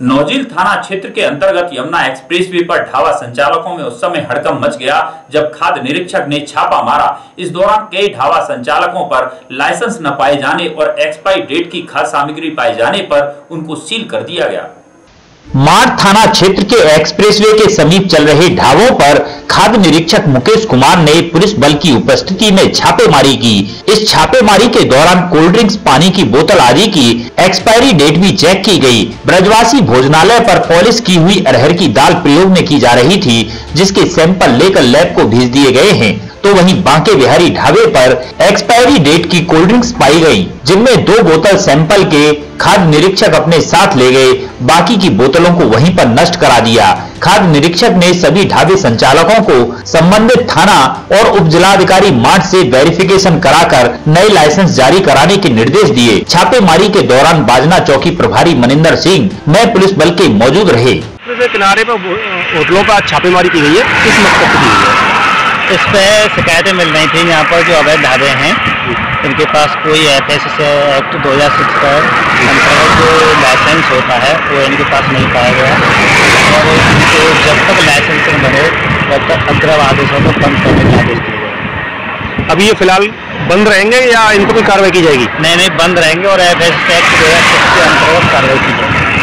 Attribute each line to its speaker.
Speaker 1: नौजिल थाना क्षेत्र के अंतर्गत यमुना एक्सप्रेस वे पर ढाबा संचालकों में उस समय हड़कम मच गया, जब खाद निरीक्षक ने छापा मारा। इस दौरान कई ढाबा संचालकों पर लाइसेंस न पाए जाने और एक्सपायरी डेट की खाद सामग्री पाए जाने पर उनको सील कर दिया गया।
Speaker 2: मार थाना क्षेत्र के एक्सप्रेसवे के समीप चल रहे ढाबों पर खाद्य निरीक्षक मुकेश कुमार ने पुलिस बल की उपस्थिति में छापेमारी की। इस छापेमारी के दौरान कोल्ड ड्रिंक्स, पानी की बोतल आदि की एक्सपायरी डेट भी चेक की गई। ब्रजवासी भोजनालय पर पॉलिश की हुई अरहर की दाल प्रयोग में की जा रही थी, जिसके सैंपल लेकर लैब को भेज दिए गए हैं। तो वहीं बांके बिहारी ढाबे पर एक्सपायरी डेट की कोल्ड ड्रिंक्स पाई गई, जिनमें दो बोतल सैंपल के खाद्य निरीक्षक अपने साथ ले गए। बाकी की बोतलों को वहीं पर नष्ट करा दिया। खाद्य निरीक्षक ने सभी ढाबे संचालकों को संबंधित थाना और उप जिलाधिकारी मार्ट से वेरिफिकेशन कराकर नए लाइसेंस जारी कराने के निर्देश दिए। छापेमारी के दौरान बाजना चौकी प्रभारी मनिंदर सिंह नए पुलिस बल के मौजूद रहे।
Speaker 3: किनारे पर होटलों पर छापेमारी की गई है। किस मकसद की गई है?
Speaker 4: इस पर शिकायतें मिल रही थी। यहाँ पर जो अवैध ढाबे हैं इनके पास कोई एफ़ एस एक्ट दो हज़ार सिक्स का अंतर्गत जो लाइसेंस होता है वो इनके पास नहीं पाया गया। और इनको जब तक लाइसेंस नहीं बने तब तक अग्रव आदेशों को बंद करने के आदेश दिए गए।
Speaker 3: अभी ये फ़िलहाल बंद रहेंगे या इनको पर कोई कार्रवाई की जाएगी?
Speaker 4: नहीं नहीं बंद रहेंगे और एफ़ एस एक्ट दो के अंतर्गत कार्रवाई की जाएगी।